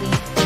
Week.